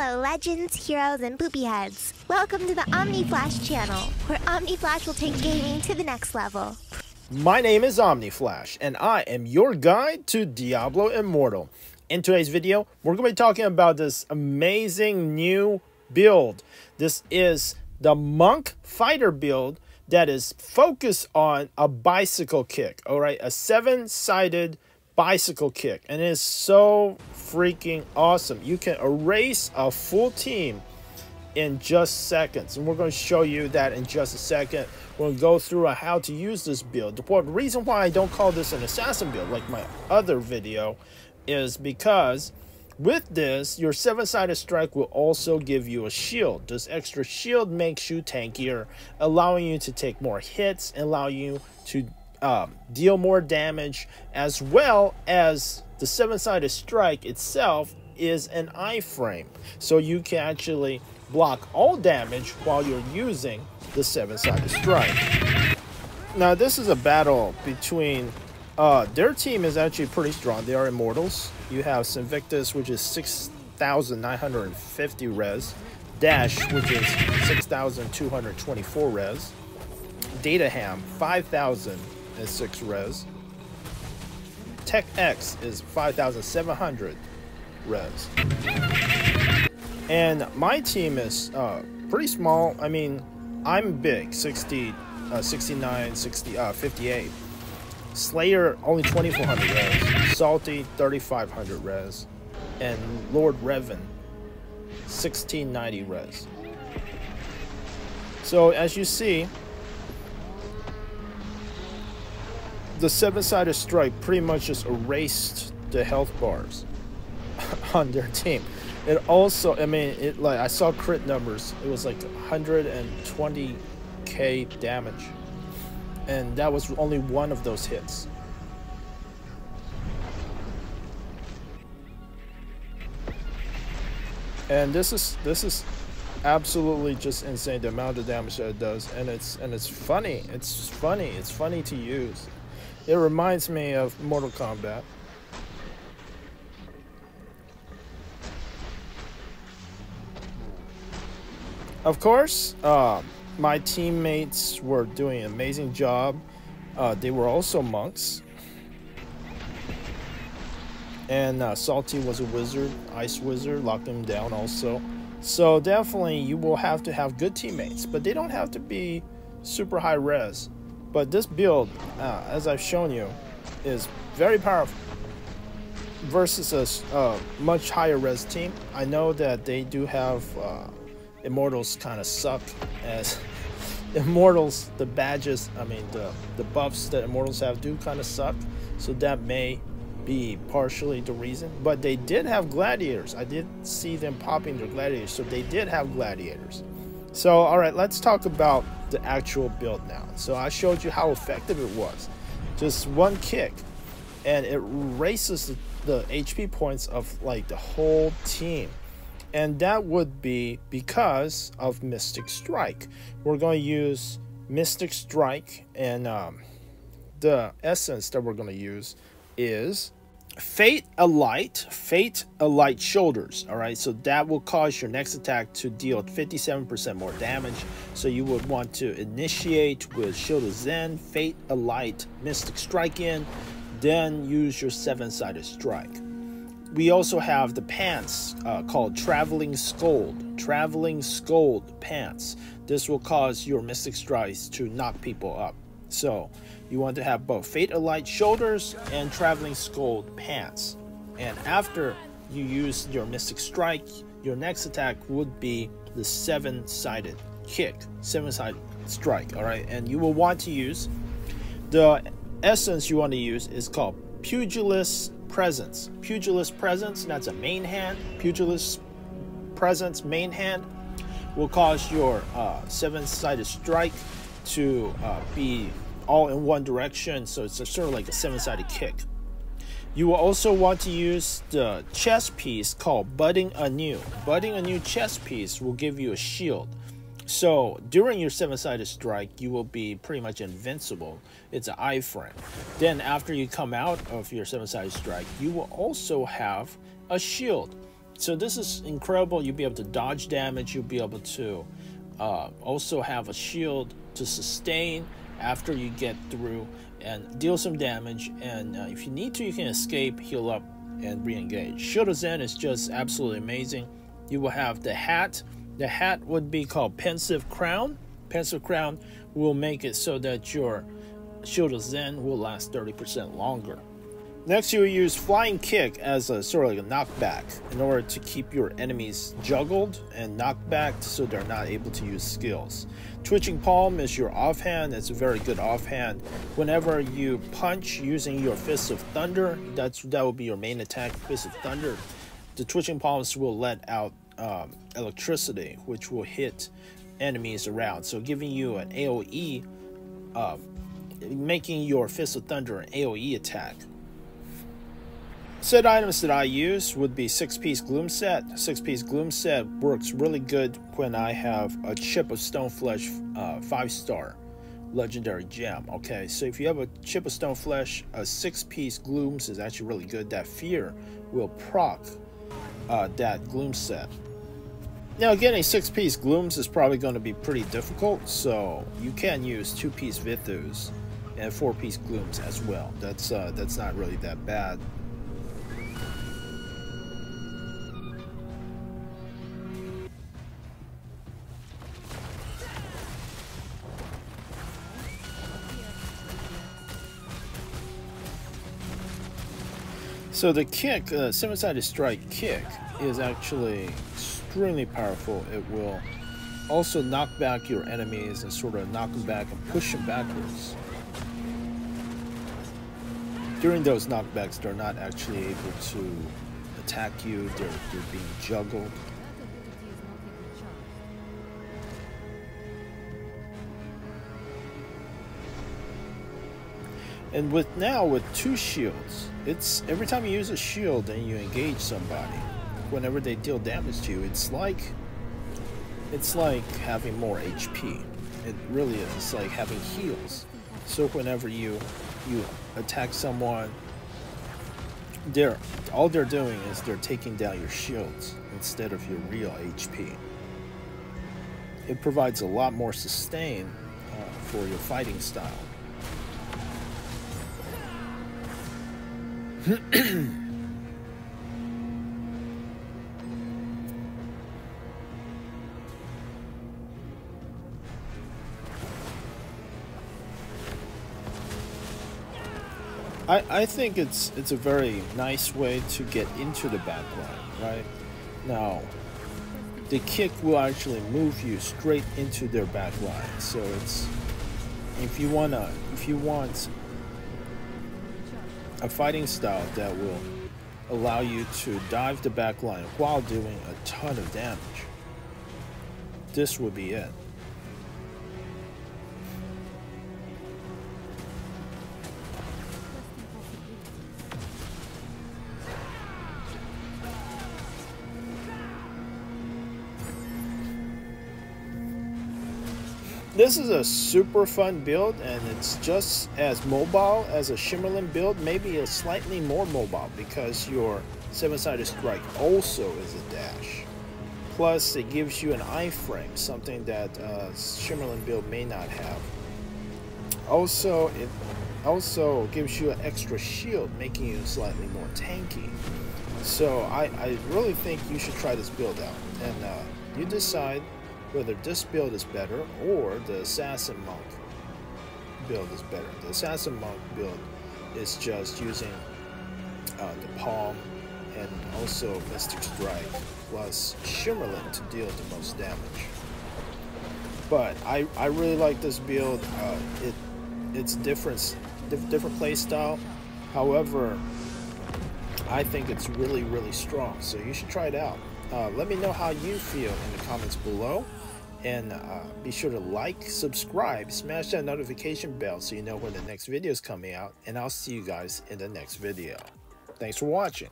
Hello, legends, heroes, and poopy heads. Welcome to the OmniFlash channel, where OmniFlash will take gaming to the next level. My name is OmniFlash, and I am your guide to Diablo Immortal. In today's video, we're going to be talking about this amazing new build. This is the Monk Fighter build that is focused on a bicycle kick, all right? A seven-sided bicycle kick, and it is so freaking awesome. You can erase a full team in just seconds, and we're going to show you that in just a second. We're going to go through how to use this build. The reason why I don't call this an assassin build like my other video is because with this, your seven-sided strike will also give you a shield. This extra shield makes you tankier, allowing you to take more hits, allow you to um, deal more damage, as well as the seven-sided strike itself is an iframe. So you can actually block all damage while you're using the seven-sided strike. Now this is a battle between uh, their team is actually pretty strong. They are immortals. You have Sinvictus, which is 6,950 res. Dash, which is 6,224 res. Dataham, 5,006 res. Tech X is 5,700 res. And my team is uh, pretty small. I mean, I'm big, 60, uh, 69, 60, uh, 58. Slayer only 2400 res, Salty 3500 res, and Lord Revan 1690 res. So as you see, the seven-sided strike pretty much just erased the health bars on their team. It also, I mean, it like I saw crit numbers. It was like 120k damage and that was only one of those hits. And this is this is absolutely just insane the amount of damage that it does and it's and it's funny. It's funny. It's funny to use. It reminds me of Mortal Kombat. Of course, um, my teammates were doing an amazing job. Uh, they were also monks. And uh, Salty was a wizard, ice wizard, locked him down also. So definitely you will have to have good teammates, but they don't have to be super high res. But this build, uh, as I've shown you, is very powerful versus a uh, much higher res team. I know that they do have uh, Immortals kind of suck as Immortals, the badges, I mean, the, the buffs that Immortals have do kind of suck. So that may be partially the reason. But they did have gladiators. I did see them popping their gladiators. So they did have gladiators. So, all right, let's talk about the actual build now. So I showed you how effective it was. Just one kick, and it erases the, the HP points of like the whole team and that would be because of Mystic Strike. We're going to use Mystic Strike, and um, the essence that we're going to use is Fate Alight, Fate Alight Shoulders. All right, so that will cause your next attack to deal 57% more damage. So you would want to initiate with Shield of Zen, Fate Alight, Mystic Strike in, then use your seven sided strike we also have the pants uh, called Traveling Scold. Traveling Scold pants. This will cause your Mystic Strikes to knock people up. So you want to have both Fate Alight shoulders and Traveling Scold pants. And after you use your Mystic Strike, your next attack would be the seven-sided kick, seven-sided strike. All right, and you will want to use the essence you want to use is called Pugilist presence. Pugilist presence, that's a main hand. Pugilist presence, main hand, will cause your uh, seven-sided strike to uh, be all in one direction. So it's sort of like a seven-sided kick. You will also want to use the chess piece called Budding Anew. Budding Anew chess piece will give you a shield. So during your seven-sided strike, you will be pretty much invincible. It's an iframe. Then after you come out of your seven-sided strike, you will also have a shield. So this is incredible. You'll be able to dodge damage. You'll be able to uh, also have a shield to sustain after you get through and deal some damage. And uh, if you need to, you can escape, heal up, and re-engage. Shield Zen is just absolutely amazing. You will have the hat. The hat would be called Pensive Crown. Pensive Crown will make it so that your Shield of Zen will last 30% longer. Next, you will use Flying Kick as a sort of like a knockback in order to keep your enemies juggled and knocked back so they're not able to use skills. Twitching Palm is your offhand. It's a very good offhand. Whenever you punch using your Fist of Thunder, that's that will be your main attack, Fist of Thunder. The Twitching Palms will let out um, electricity, which will hit enemies around. So giving you an AOE, uh, making your Fist of Thunder an AOE attack Set items that I use would be 6-piece gloom set. 6-piece gloom set works really good when I have a chip of Stoneflesh uh, 5-star legendary gem. Okay, so if you have a chip of Stoneflesh, a 6-piece glooms is actually really good. That fear will proc uh, that gloom set. Now getting 6-piece glooms is probably going to be pretty difficult, so you can use 2-piece Vithu's and 4-piece glooms as well. That's uh, that's not really that bad. So the kick, uh, seven-sided strike kick, is actually extremely powerful. It will also knock back your enemies and sort of knock them back and push them backwards. During those knockbacks, they're not actually able to attack you. They're, they're being juggled. And with now with two shields, it's every time you use a shield and you engage somebody, whenever they deal damage to you, it's like it's like having more HP. It really is. It's like having heals. So whenever you you attack someone, they're all they're doing is they're taking down your shields instead of your real HP. It provides a lot more sustain uh, for your fighting style. I, I think it's it's a very nice way to get into the backline, right? Now, the kick will actually move you straight into their backline. So it's if you wanna if you want a fighting style that will allow you to dive the back line while doing a ton of damage. This would be it. This is a super fun build and it's just as mobile as a Shimmerlin build, maybe a slightly more mobile because your 7-sided strike also is a dash. Plus it gives you an iframe, something that uh, Shimmerlin build may not have. Also, it also gives you an extra shield, making you slightly more tanky. So I, I really think you should try this build out. And uh, you decide whether this build is better or the Assassin Monk build is better. The Assassin Monk build is just using uh, the Palm and also Mystic Strike plus Shimmerlin to deal the most damage. But I, I really like this build. Uh, it it's different different play style. However, I think it's really really strong. So you should try it out. Uh, let me know how you feel in the comments below. And uh, be sure to like, subscribe, smash that notification bell so you know when the next video is coming out. And I'll see you guys in the next video. Thanks for watching.